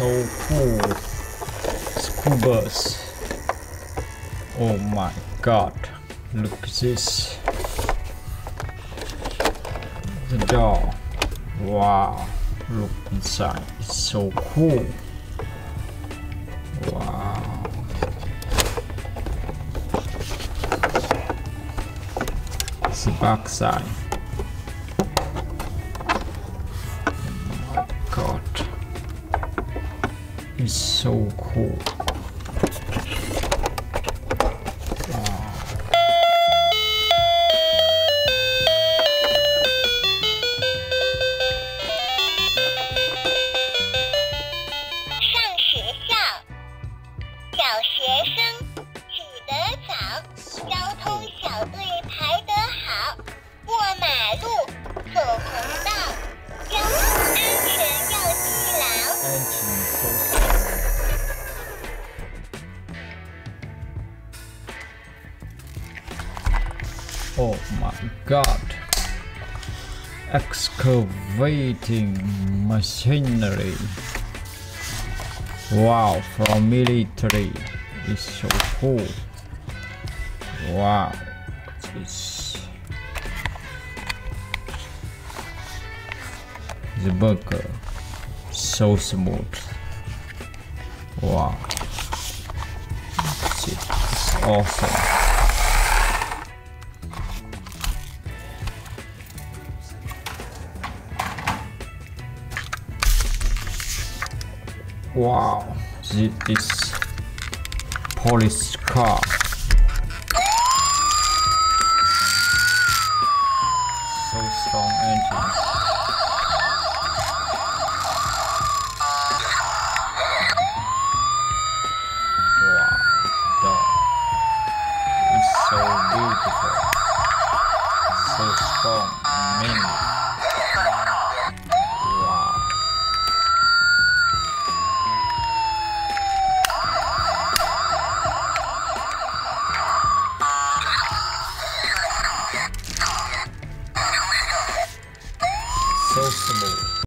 So cool. School bus. Oh my god. Look at this. The door. Wow. Look inside. It's so cool. Wow. It's the back side. It's so cool. Oh my god. Excavating machinery. Wow, from military. It's so cool. Wow. It's the burger so smooth. Wow. It's awesome. Wow, this is police car. So strong engine.